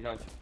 Behind. Thank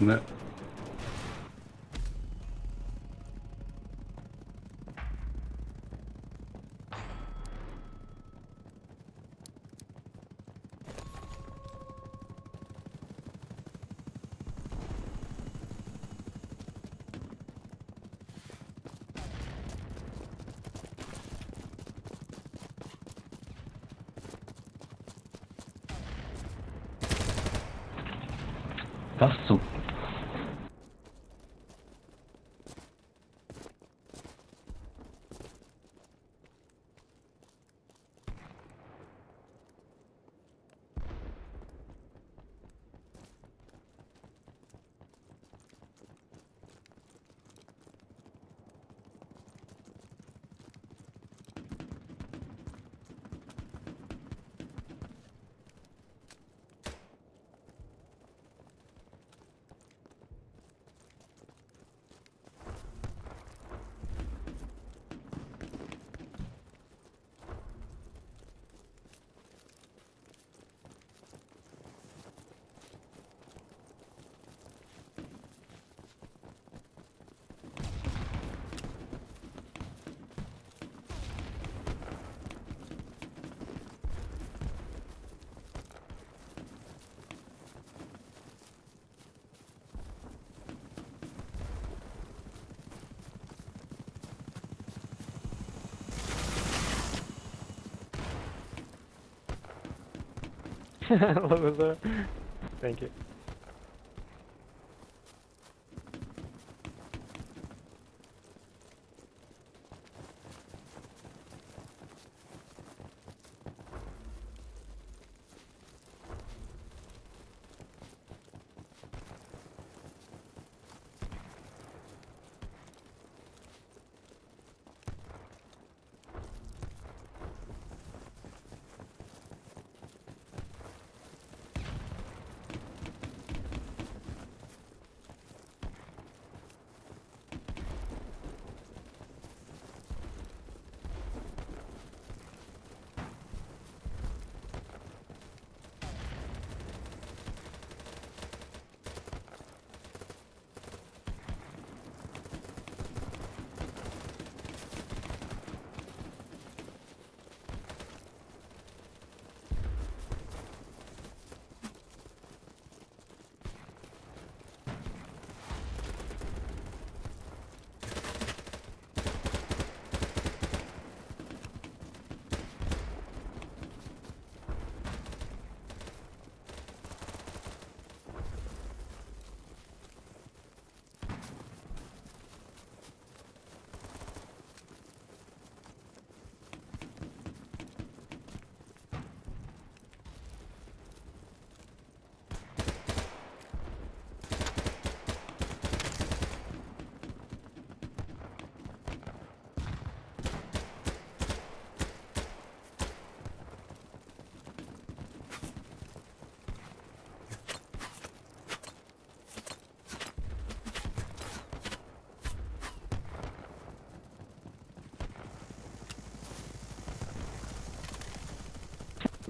لا Cazzo. that? Thank you.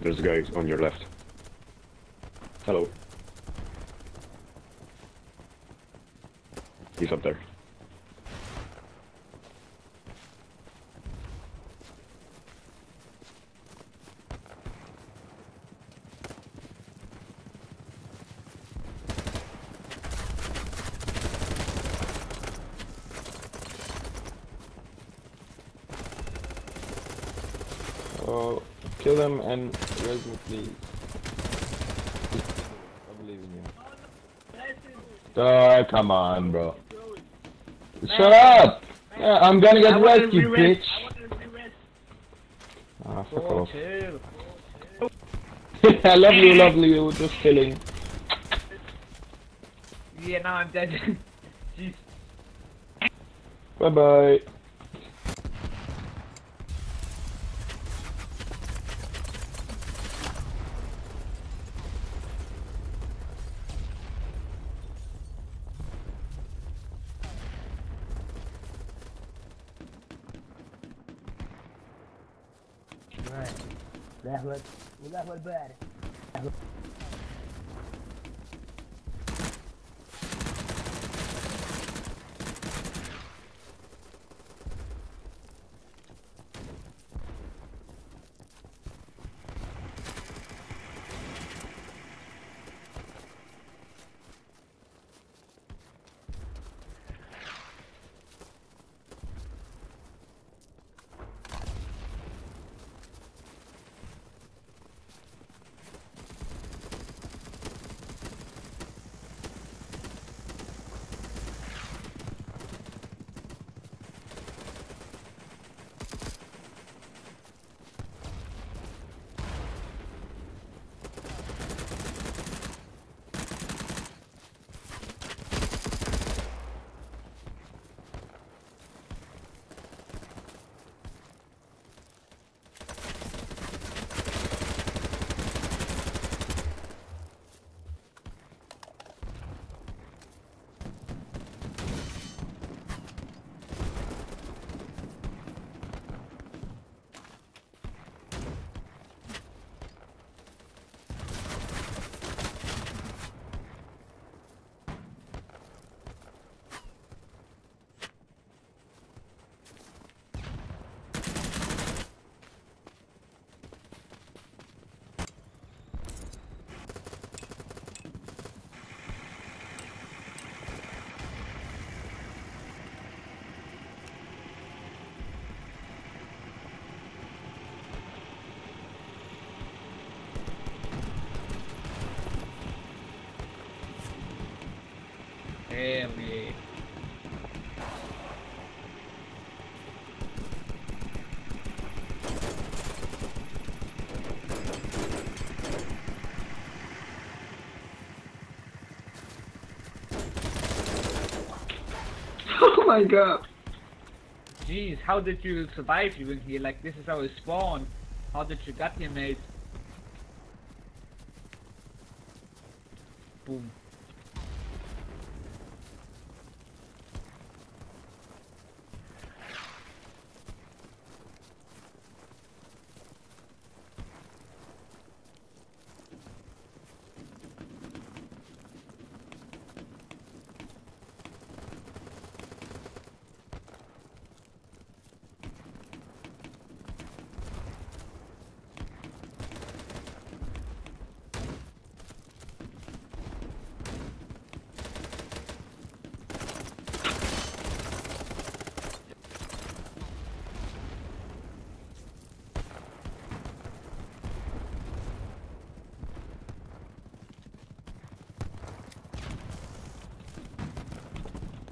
There's a guy on your left. Hello. He's up there. Oh, kill them and res me, please. I believe in you. Oh, come on, bro. Shut up! Yeah, I'm gonna get rescued, bitch. Ah, fuck off. I love you, lovely you, just killing. Yeah, now I'm dead. Jeez. Bye bye. bad. family. Oh my god. Jeez, how did you survive you here? Like, this is our spawn. How did you get here, mate? Boom.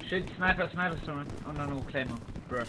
Shit, sniper, sniper storm. Oh no, no, claymore. Bruh.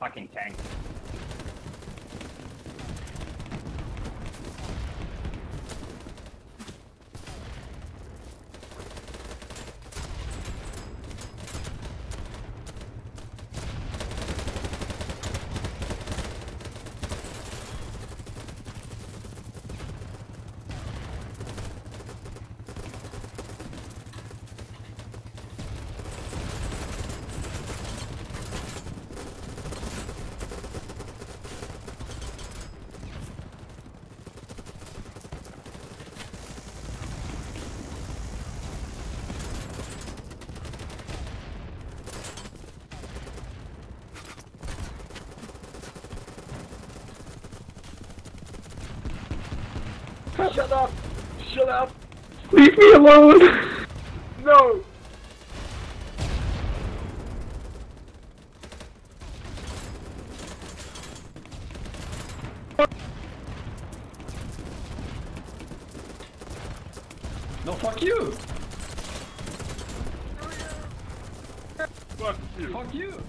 Fucking tank. Shut up! Shut up! Leave me alone. No! No, fuck you! Fuck you! Fuck you!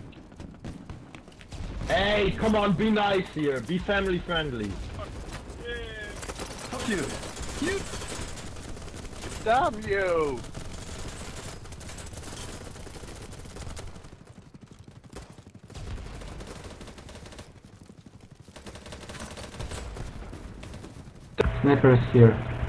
Hey, come on, be nice here. Be family friendly. You. You. Damn you! Sniper is here.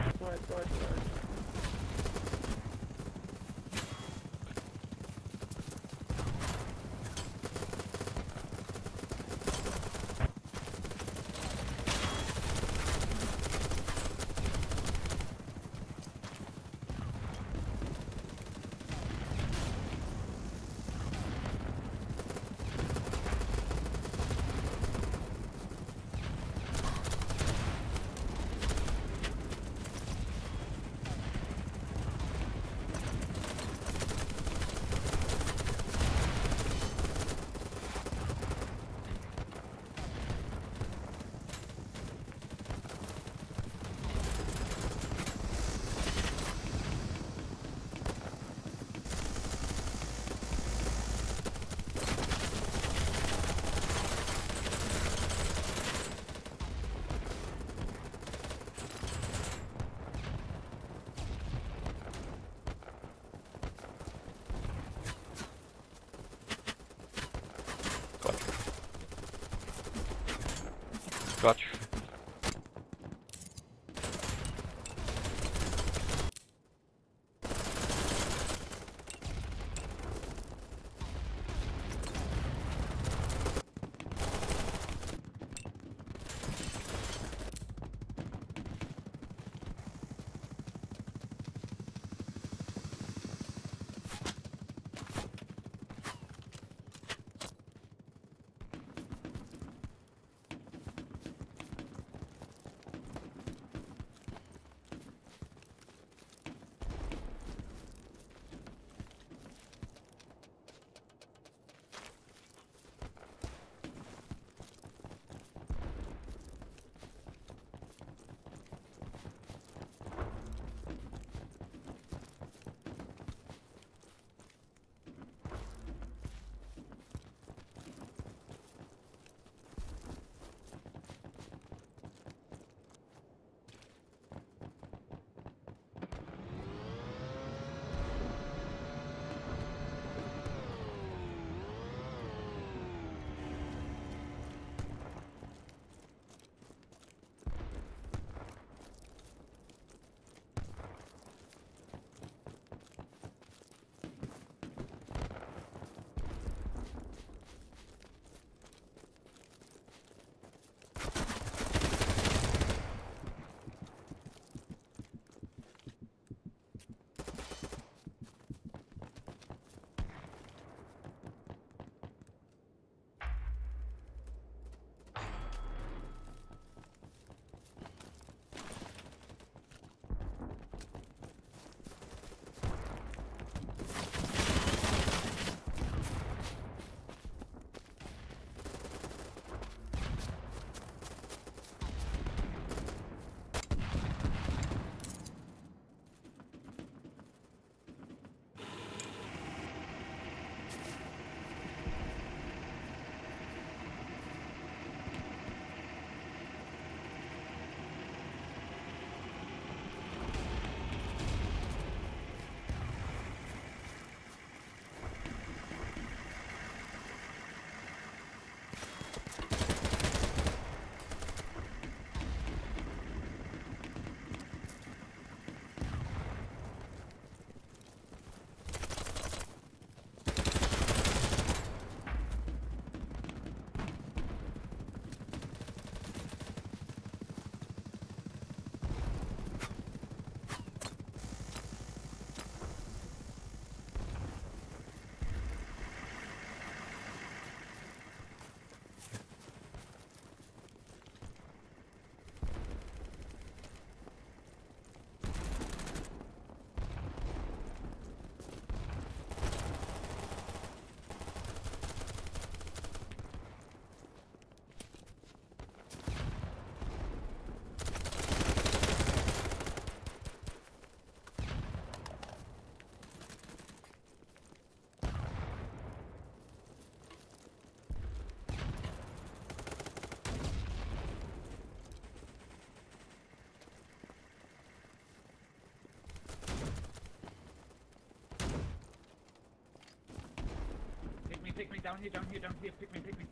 Down here, down here, down here. Pick me, pick me.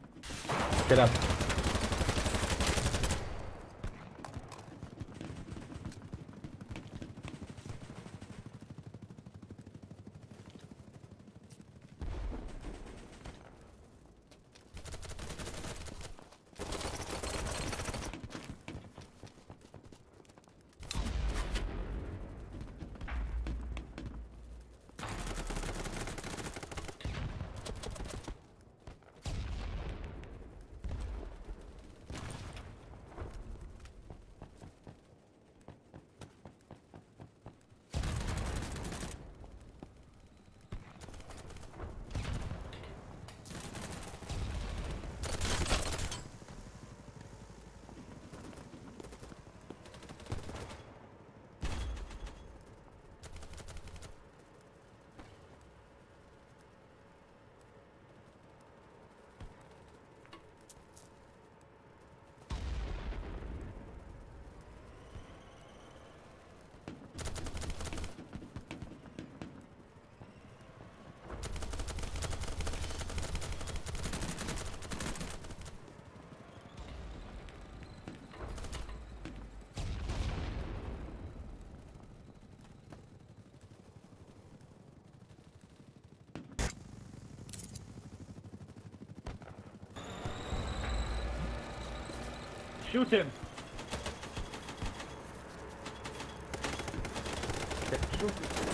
Get up. Shoot him. Shoot him.